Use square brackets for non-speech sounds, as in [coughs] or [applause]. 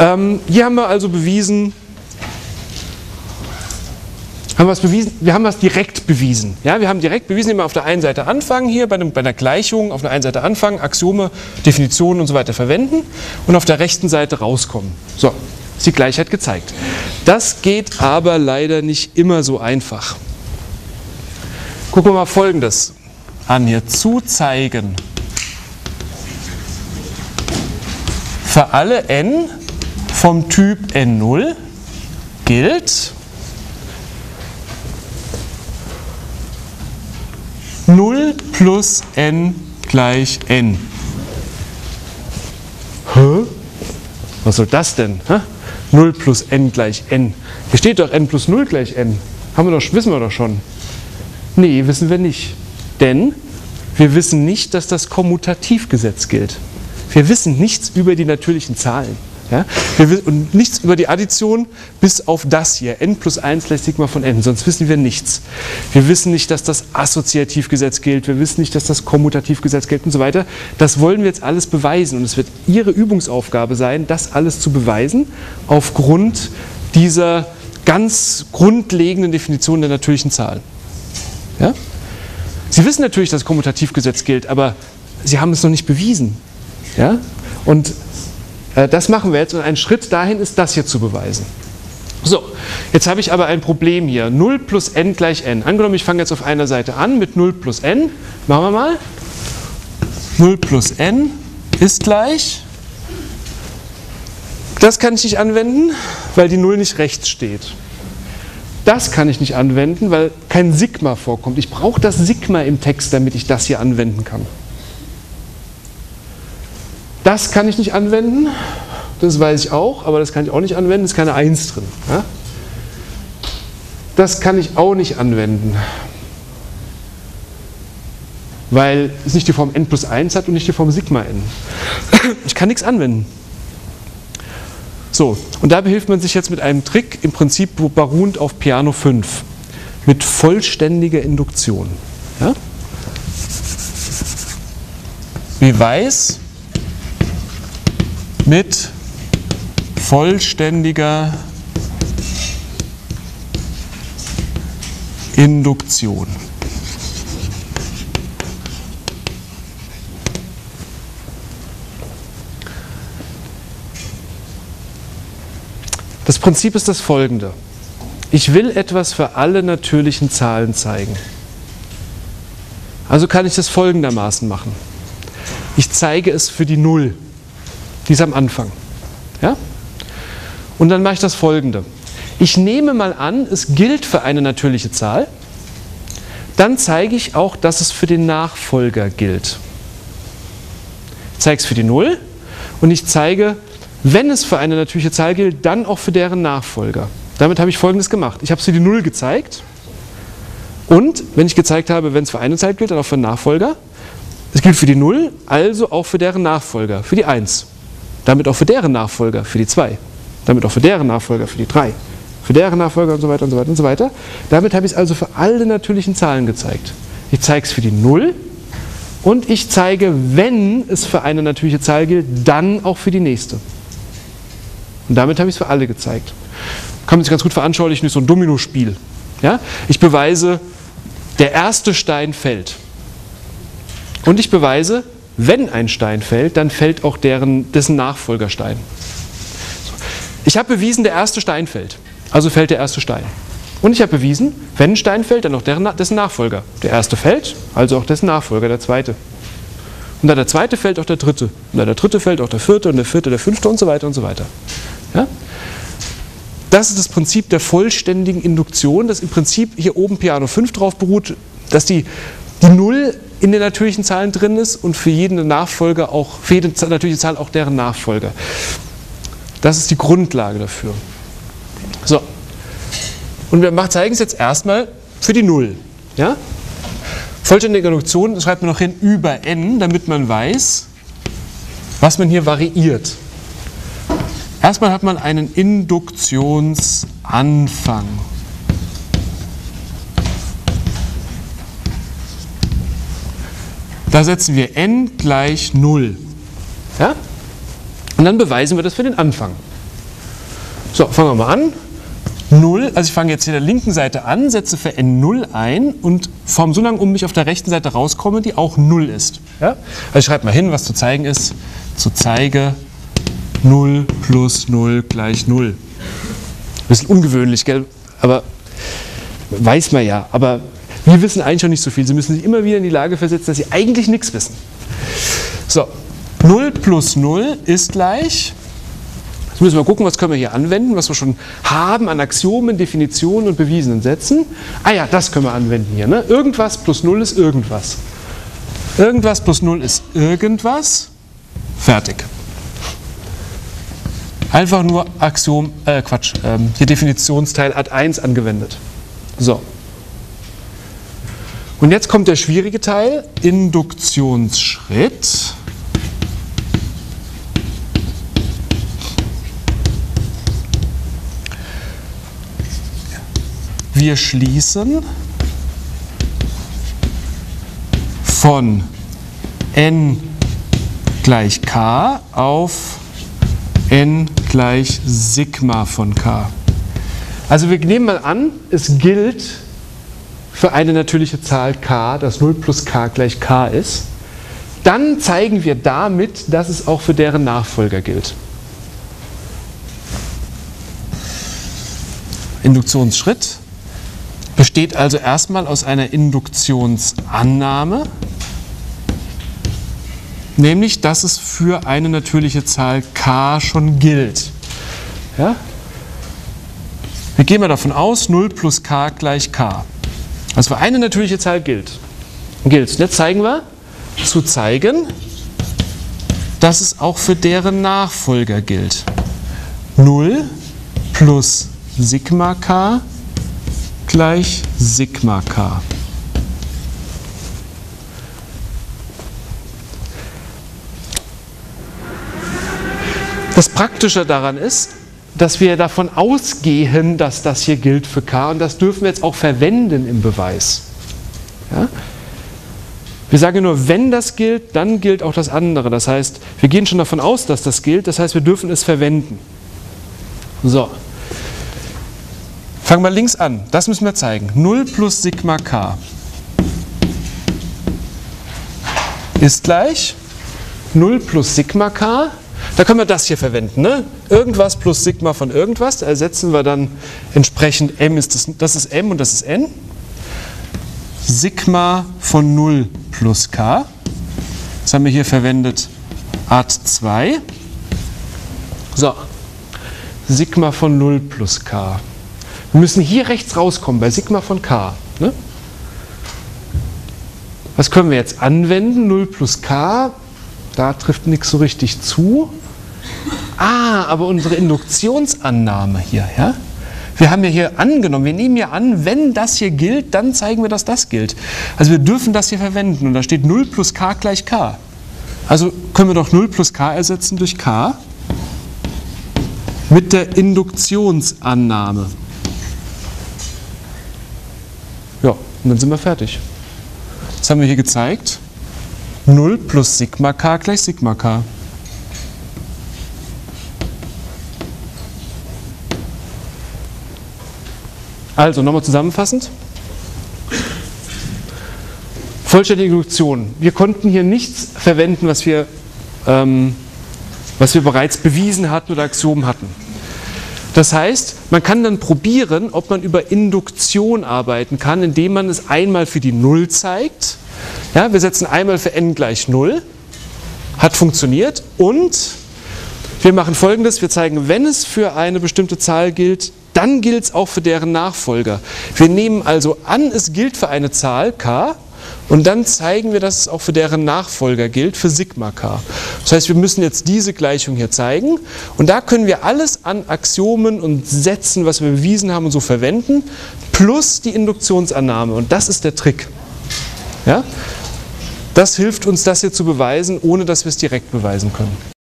Ähm, hier haben wir also bewiesen, haben wir es bewiesen, wir haben was direkt bewiesen. Ja, wir haben direkt bewiesen, indem wir auf der einen Seite anfangen, hier bei, dem, bei einer Gleichung, auf der einen Seite anfangen, Axiome, Definitionen und so weiter verwenden und auf der rechten Seite rauskommen. So, ist die Gleichheit gezeigt. Das geht aber leider nicht immer so einfach. Gucken wir mal Folgendes an hier. Zuzeigen. Für alle n vom Typ n0 gilt 0 plus n gleich n. Hä? Was soll das denn? Hä? 0 plus n gleich n. Hier steht doch n plus 0 gleich n. Haben wir doch, wissen wir doch schon. Nee, wissen wir nicht. Denn wir wissen nicht, dass das Kommutativgesetz gilt. Wir wissen nichts über die natürlichen Zahlen. Ja? Wir, und nichts über die Addition bis auf das hier, n plus 1 gleich Sigma von n, sonst wissen wir nichts. Wir wissen nicht, dass das Assoziativgesetz gilt, wir wissen nicht, dass das Kommutativgesetz gilt und so weiter. Das wollen wir jetzt alles beweisen und es wird Ihre Übungsaufgabe sein, das alles zu beweisen aufgrund dieser ganz grundlegenden Definition der natürlichen Zahlen. Ja? Sie wissen natürlich, dass das Kommutativgesetz gilt, aber Sie haben es noch nicht bewiesen. Ja? Und das machen wir jetzt und ein Schritt dahin ist, das hier zu beweisen. So, jetzt habe ich aber ein Problem hier. 0 plus n gleich n. Angenommen, ich fange jetzt auf einer Seite an mit 0 plus n. Machen wir mal. 0 plus n ist gleich. Das kann ich nicht anwenden, weil die 0 nicht rechts steht. Das kann ich nicht anwenden, weil kein Sigma vorkommt. Ich brauche das Sigma im Text, damit ich das hier anwenden kann. Das kann ich nicht anwenden, das weiß ich auch, aber das kann ich auch nicht anwenden, ist keine 1 drin. Ja? Das kann ich auch nicht anwenden, weil es nicht die Form n plus 1 hat und nicht die Form Sigma n. [coughs] Ich kann nichts anwenden. So, und da behilft man sich jetzt mit einem Trick, im Prinzip beruhend auf Piano 5, mit vollständiger Induktion. Ja? Beweis mit vollständiger Induktion. Das Prinzip ist das folgende. Ich will etwas für alle natürlichen Zahlen zeigen. Also kann ich das folgendermaßen machen. Ich zeige es für die Null. Die ist am Anfang. Ja? Und dann mache ich das folgende. Ich nehme mal an, es gilt für eine natürliche Zahl. Dann zeige ich auch, dass es für den Nachfolger gilt. Ich zeige es für die Null und ich zeige, wenn es für eine natürliche Zahl gilt, dann auch für deren Nachfolger. Damit habe ich Folgendes gemacht. Ich habe es für die Null gezeigt. Und wenn ich gezeigt habe, wenn es für eine Zahl gilt, dann auch für den Nachfolger. Es gilt für die Null, also auch für deren Nachfolger, für die 1. Damit auch für deren Nachfolger, für die 2. Damit auch für deren Nachfolger, für die 3. Für deren Nachfolger und so weiter und so weiter und so weiter. Damit habe ich es also für alle natürlichen Zahlen gezeigt. Ich zeige es für die 0 und ich zeige, wenn es für eine natürliche Zahl gilt, dann auch für die nächste. Und damit habe ich es für alle gezeigt. Kann man sich ganz gut veranschaulichen durch so ein Dominospiel. Ja? Ich beweise, der erste Stein fällt. Und ich beweise, wenn ein Stein fällt, dann fällt auch deren, dessen Nachfolgerstein. Ich habe bewiesen, der erste Stein fällt. Also fällt der erste Stein. Und ich habe bewiesen, wenn ein Stein fällt, dann auch deren, dessen Nachfolger. Der erste fällt, also auch dessen Nachfolger, der zweite. Und da der zweite fällt auch der dritte. Und da der dritte fällt auch der vierte und der vierte der fünfte und so weiter und so weiter. Ja? Das ist das Prinzip der vollständigen Induktion, das im Prinzip hier oben Piano 5 drauf beruht, dass die, die Null in den natürlichen Zahlen drin ist und für jeden Nachfolger auch, für jede natürliche Zahl auch deren Nachfolger. Das ist die Grundlage dafür. So. Und wir zeigen es jetzt erstmal für die Null. Ja? Vollständige Induktion schreibt man noch hin über n, damit man weiß, was man hier variiert. Erstmal hat man einen Induktionsanfang. Da setzen wir n gleich 0. Ja? Und dann beweisen wir das für den Anfang. So, fangen wir mal an. 0, also ich fange jetzt hier der linken Seite an, setze für n 0 ein und form so lange um mich auf der rechten Seite rauskomme, die auch 0 ist. Ja? Also ich schreibe mal hin, was zu zeigen ist. Zu zeige 0 plus 0 gleich 0. Bisschen ungewöhnlich, gell? aber weiß man ja. Aber wir wissen eigentlich schon nicht so viel. Sie müssen sich immer wieder in die Lage versetzen, dass Sie eigentlich nichts wissen. So, 0 plus 0 ist gleich Jetzt müssen wir gucken, was können wir hier anwenden, was wir schon haben an Axiomen, Definitionen und bewiesenen Sätzen. Ah ja, das können wir anwenden hier. Ne? Irgendwas plus 0 ist irgendwas. Irgendwas plus 0 ist irgendwas. Fertig. Einfach nur Axiom, äh Quatsch, ähm, hier Definitionsteil Ad 1 angewendet. So. Und jetzt kommt der schwierige Teil, Induktionsschritt. wir schließen von n gleich k auf n gleich Sigma von k. Also wir nehmen mal an, es gilt für eine natürliche Zahl k, dass 0 plus k gleich k ist. Dann zeigen wir damit, dass es auch für deren Nachfolger gilt. Induktionsschritt besteht also erstmal aus einer Induktionsannahme, nämlich dass es für eine natürliche Zahl k schon gilt. Ja? Wir gehen mal davon aus, 0 plus k gleich k. Also für eine natürliche Zahl gilt. gilt. Jetzt zeigen wir, zu zeigen, dass es auch für deren Nachfolger gilt. 0 plus Sigma k gleich Sigma k. Das Praktische daran ist, dass wir davon ausgehen, dass das hier gilt für k und das dürfen wir jetzt auch verwenden im Beweis. Ja? Wir sagen nur, wenn das gilt, dann gilt auch das andere. Das heißt, wir gehen schon davon aus, dass das gilt, das heißt, wir dürfen es verwenden. So, Fangen wir links an. Das müssen wir zeigen. 0 plus Sigma k ist gleich 0 plus Sigma k. Da können wir das hier verwenden. Ne? Irgendwas plus Sigma von irgendwas. Da ersetzen wir dann entsprechend m ist das, das ist m und das ist n. Sigma von 0 plus k. Das haben wir hier verwendet Art 2. So, Sigma von 0 plus k. Wir müssen hier rechts rauskommen bei Sigma von k. Ne? Was können wir jetzt anwenden? 0 plus k, da trifft nichts so richtig zu. Ah, aber unsere Induktionsannahme hier, ja? Wir haben ja hier angenommen, wir nehmen ja an, wenn das hier gilt, dann zeigen wir, dass das gilt. Also wir dürfen das hier verwenden und da steht 0 plus k gleich k. Also können wir doch 0 plus k ersetzen durch k mit der Induktionsannahme. Und dann sind wir fertig. Das haben wir hier gezeigt. 0 plus Sigma k gleich Sigma k. Also nochmal zusammenfassend. Vollständige Induktion. Wir konnten hier nichts verwenden, was wir, ähm, was wir bereits bewiesen hatten oder Axiomen hatten. Das heißt, man kann dann probieren, ob man über Induktion arbeiten kann, indem man es einmal für die Null zeigt. Ja, wir setzen einmal für n gleich 0, hat funktioniert und wir machen folgendes, wir zeigen, wenn es für eine bestimmte Zahl gilt, dann gilt es auch für deren Nachfolger. Wir nehmen also an, es gilt für eine Zahl k und dann zeigen wir, dass es auch für deren Nachfolger gilt, für Sigma k. Das heißt, wir müssen jetzt diese Gleichung hier zeigen. Und da können wir alles an Axiomen und Sätzen, was wir bewiesen haben und so verwenden, plus die Induktionsannahme. Und das ist der Trick. Ja? Das hilft uns, das hier zu beweisen, ohne dass wir es direkt beweisen können.